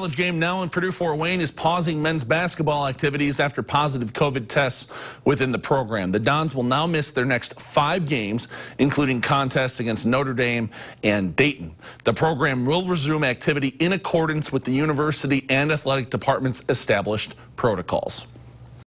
college game now in Purdue Fort Wayne is pausing men's basketball activities after positive COVID tests within the program. The Dons will now miss their next five games, including contests against Notre Dame and Dayton. The program will resume activity in accordance with the university and athletic department's established protocols.